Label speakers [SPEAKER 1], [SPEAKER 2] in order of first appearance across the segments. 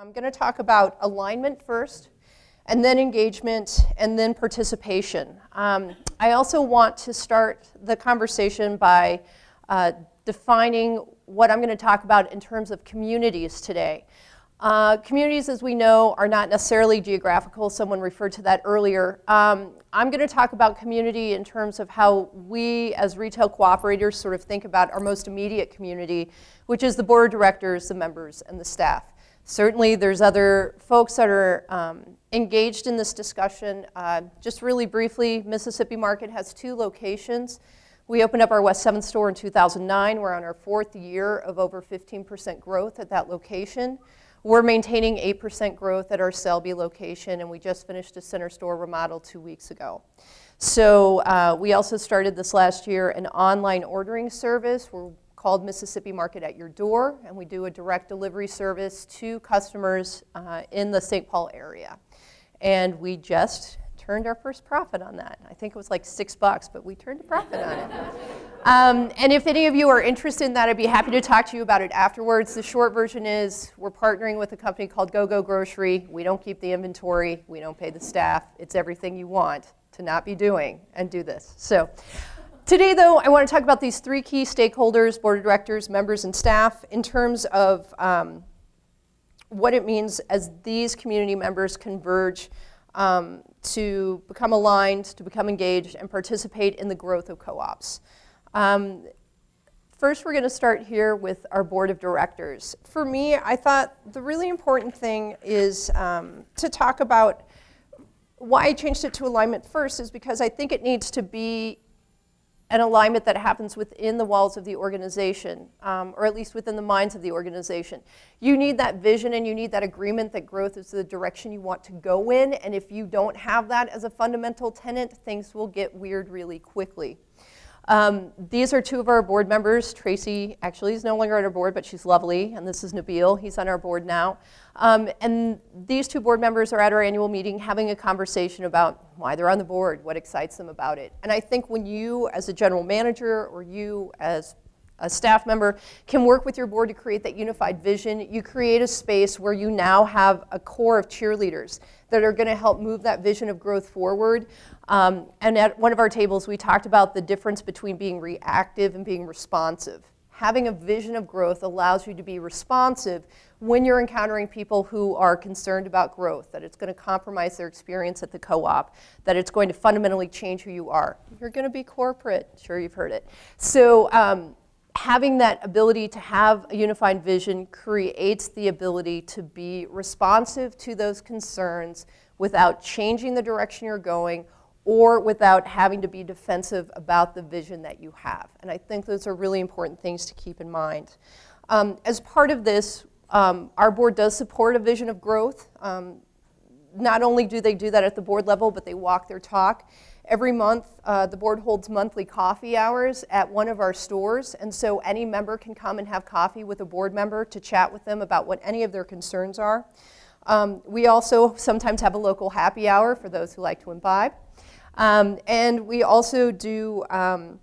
[SPEAKER 1] I'm going to talk about alignment first, and then engagement, and then participation. Um, I also want to start the conversation by uh, defining what I'm going to talk about in terms of communities today. Uh, communities, as we know, are not necessarily geographical. Someone referred to that earlier. Um, I'm going to talk about community in terms of how we, as retail cooperators, sort of think about our most immediate community, which is the board of directors, the members, and the staff. Certainly, there's other folks that are um, engaged in this discussion. Uh, just really briefly, Mississippi Market has two locations. We opened up our West 7th store in 2009. We're on our fourth year of over 15% growth at that location. We're maintaining 8% growth at our Selby location, and we just finished a center store remodel two weeks ago. So uh, we also started this last year an online ordering service. We're called Mississippi Market at Your Door, and we do a direct delivery service to customers uh, in the St. Paul area. And we just turned our first profit on that. I think it was like six bucks, but we turned a profit on it. Um, and if any of you are interested in that, I'd be happy to talk to you about it afterwards. The short version is we're partnering with a company called GoGo Go Grocery. We don't keep the inventory, we don't pay the staff. It's everything you want to not be doing and do this. So today, though, I want to talk about these three key stakeholders board of directors, members, and staff in terms of um, what it means as these community members converge um, to become aligned, to become engaged, and participate in the growth of co-ops. Um, first, we're going to start here with our board of directors. For me, I thought the really important thing is um, to talk about why I changed it to alignment first is because I think it needs to be an alignment that happens within the walls of the organization, um, or at least within the minds of the organization. You need that vision and you need that agreement that growth is the direction you want to go in, and if you don't have that as a fundamental tenant, things will get weird really quickly. Um, these are two of our board members. Tracy actually is no longer on our board, but she's lovely. And this is Nabil. He's on our board now. Um, and these two board members are at our annual meeting having a conversation about why they're on the board, what excites them about it. And I think when you, as a general manager, or you as a staff member can work with your board to create that unified vision. You create a space where you now have a core of cheerleaders that are going to help move that vision of growth forward. Um, and at one of our tables, we talked about the difference between being reactive and being responsive. Having a vision of growth allows you to be responsive when you're encountering people who are concerned about growth, that it's going to compromise their experience at the co-op, that it's going to fundamentally change who you are. You're going to be corporate. Sure, you've heard it. So um, having that ability to have a unified vision creates the ability to be responsive to those concerns without changing the direction you're going or without having to be defensive about the vision that you have. And I think those are really important things to keep in mind. Um, as part of this, um, our board does support a vision of growth. Um, not only do they do that at the board level, but they walk their talk. Every month, uh, the board holds monthly coffee hours at one of our stores, and so any member can come and have coffee with a board member to chat with them about what any of their concerns are. Um, we also sometimes have a local happy hour for those who like to imbibe. Um, and we also do, um,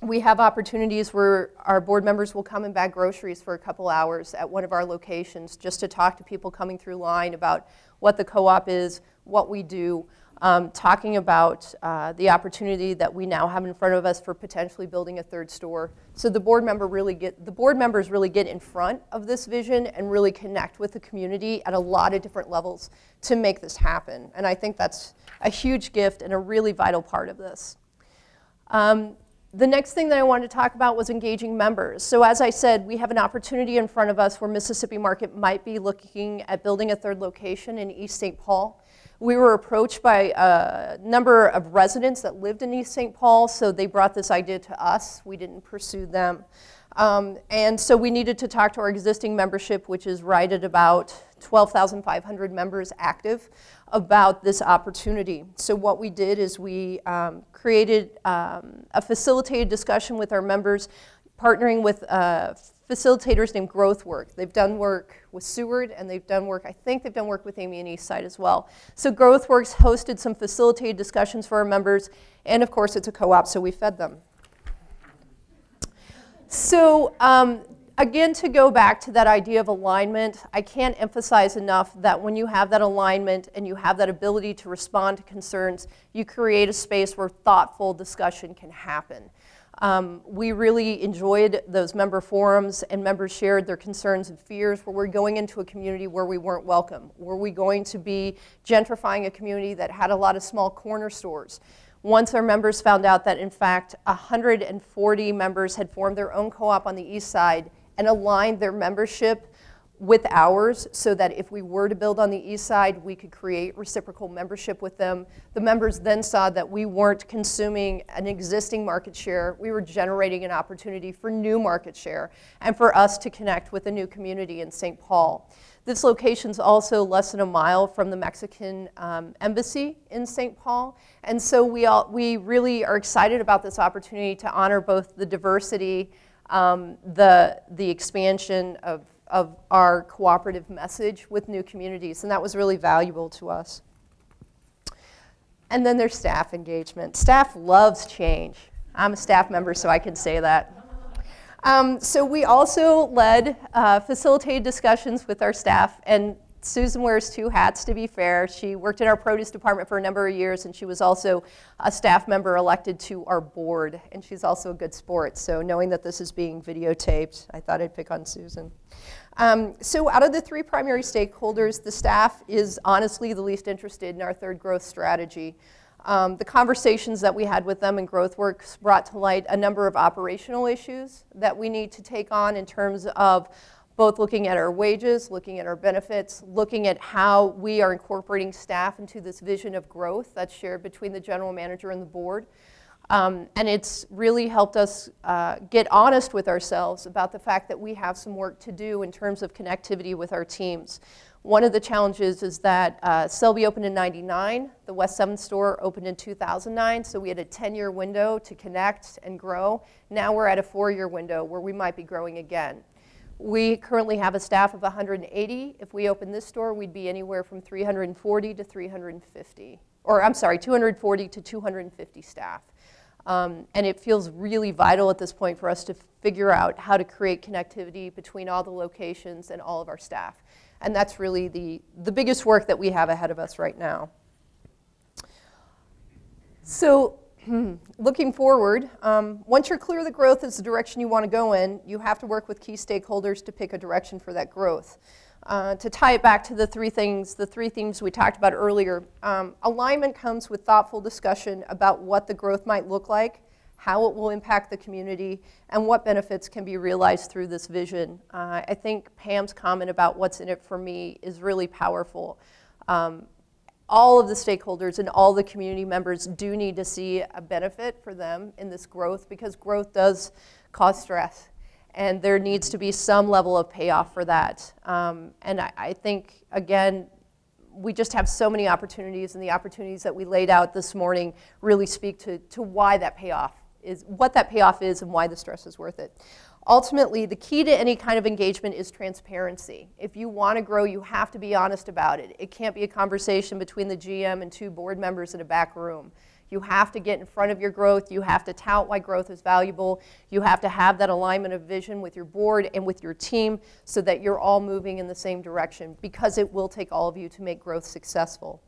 [SPEAKER 1] we have opportunities where our board members will come and bag groceries for a couple hours at one of our locations just to talk to people coming through line about what the co-op is, what we do, um, talking about uh, the opportunity that we now have in front of us for potentially building a third store. So the board member really get the board members really get in front of this vision and really connect with the community at a lot of different levels to make this happen. And I think that's a huge gift and a really vital part of this. Um, the next thing that I wanted to talk about was engaging members. So as I said, we have an opportunity in front of us where Mississippi Market might be looking at building a third location in East St. Paul. We were approached by a number of residents that lived in East St. Paul, so they brought this idea to us. We didn't pursue them. Um, and so we needed to talk to our existing membership, which is right at about 12,500 members active, about this opportunity. So what we did is we um, created um, a facilitated discussion with our members, partnering with uh, facilitators named Growth Work. They've done work with Seward and they've done work, I think they've done work with Amy and Eastside as well. So Growth Works hosted some facilitated discussions for our members and of course it's a co-op so we fed them. So um, again, to go back to that idea of alignment, I can't emphasize enough that when you have that alignment and you have that ability to respond to concerns, you create a space where thoughtful discussion can happen. Um, we really enjoyed those member forums and members shared their concerns and fears we're going into a community where we weren't welcome. Were we going to be gentrifying a community that had a lot of small corner stores? Once our members found out that in fact 140 members had formed their own co-op on the east side and aligned their membership with ours so that if we were to build on the east side, we could create reciprocal membership with them. The members then saw that we weren't consuming an existing market share. We were generating an opportunity for new market share and for us to connect with a new community in St. Paul. This location is also less than a mile from the Mexican um, embassy in St. Paul. And so we, all, we really are excited about this opportunity to honor both the diversity, um, the, the expansion of of our cooperative message with new communities, and that was really valuable to us. And then there's staff engagement. Staff loves change. I'm a staff member, so I can say that. Um, so we also led uh, facilitated discussions with our staff, and Susan wears two hats, to be fair. She worked in our produce department for a number of years, and she was also a staff member elected to our board, and she's also a good sport. So knowing that this is being videotaped, I thought I'd pick on Susan. Um, so out of the three primary stakeholders, the staff is honestly the least interested in our third growth strategy. Um, the conversations that we had with them in GrowthWorks brought to light a number of operational issues that we need to take on in terms of both looking at our wages, looking at our benefits, looking at how we are incorporating staff into this vision of growth that's shared between the general manager and the board. Um, and it's really helped us uh, get honest with ourselves about the fact that we have some work to do in terms of connectivity with our teams. One of the challenges is that uh, Selby opened in 99, the West 7th store opened in 2009, so we had a 10-year window to connect and grow. Now we're at a four-year window where we might be growing again. We currently have a staff of 180. If we open this store, we'd be anywhere from 340 to 350, or I'm sorry, 240 to 250 staff. Um, and it feels really vital at this point for us to figure out how to create connectivity between all the locations and all of our staff. And that's really the, the biggest work that we have ahead of us right now. So looking forward, um, once you're clear that growth is the direction you want to go in, you have to work with key stakeholders to pick a direction for that growth. Uh, to tie it back to the three things, the three themes we talked about earlier, um, alignment comes with thoughtful discussion about what the growth might look like, how it will impact the community, and what benefits can be realized through this vision. Uh, I think Pam's comment about what's in it for me is really powerful. Um, all of the stakeholders and all the community members do need to see a benefit for them in this growth because growth does cause stress and there needs to be some level of payoff for that. Um, and I, I, think, again, we just have so many opportunities, and the opportunities that we laid out this morning really speak to, to why that payoff is, what that payoff is, and why the stress is worth it. Ultimately, the key to any kind of engagement is transparency. If you want to grow, you have to be honest about it. It can't be a conversation between the GM and two board members in a back room. You have to get in front of your growth. You have to tout why growth is valuable. You have to have that alignment of vision with your board and with your team so that you're all moving in the same direction because it will take all of you to make growth successful.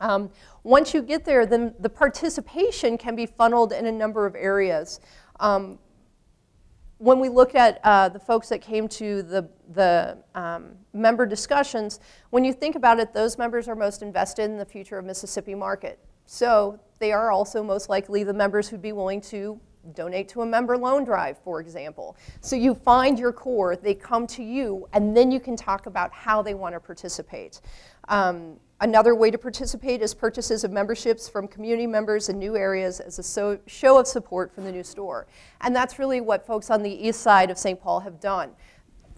[SPEAKER 1] Um, once you get there, then the participation can be funneled in a number of areas. Um, when we looked at uh, the folks that came to the, the um, member discussions, when you think about it, those members are most invested in the future of Mississippi market. So they are also most likely the members who'd be willing to donate to a member loan drive, for example. So you find your core, they come to you, and then you can talk about how they want to participate. Um, another way to participate is purchases of memberships from community members in new areas as a so show of support from the new store. And that's really what folks on the east side of St. Paul have done.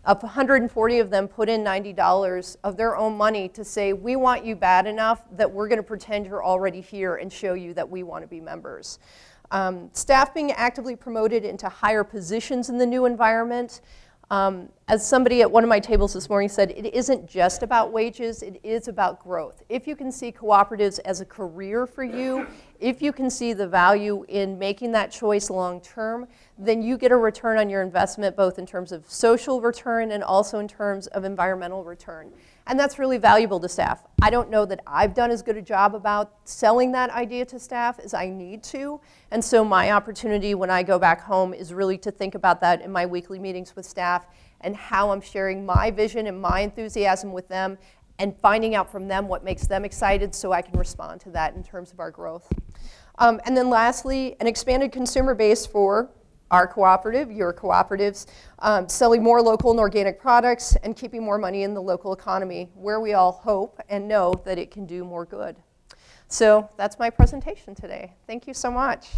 [SPEAKER 1] Of 140 of them put in $90 of their own money to say, we want you bad enough that we're going to pretend you're already here and show you that we want to be members. Um, staff being actively promoted into higher positions in the new environment. Um, as somebody at one of my tables this morning said, it isn't just about wages, it is about growth. If you can see cooperatives as a career for you, if you can see the value in making that choice long term, then you get a return on your investment both in terms of social return and also in terms of environmental return. And that's really valuable to staff. I don't know that I've done as good a job about selling that idea to staff as I need to. And so my opportunity when I go back home is really to think about that in my weekly meetings with staff and how I'm sharing my vision and my enthusiasm with them and finding out from them what makes them excited so I can respond to that in terms of our growth. Um, and then lastly, an expanded consumer base for our cooperative, your cooperatives, um, selling more local and organic products and keeping more money in the local economy where we all hope and know that it can do more good. So that's my presentation today. Thank you so much.